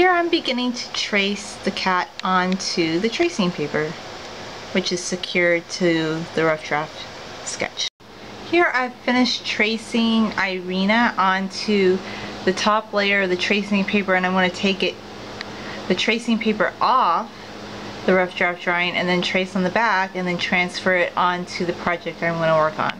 Here I'm beginning to trace the cat onto the tracing paper, which is secured to the rough draft sketch. Here I've finished tracing Irina onto the top layer of the tracing paper and I want to take it, the tracing paper off the rough draft drawing and then trace on the back and then transfer it onto the project I'm going to work on.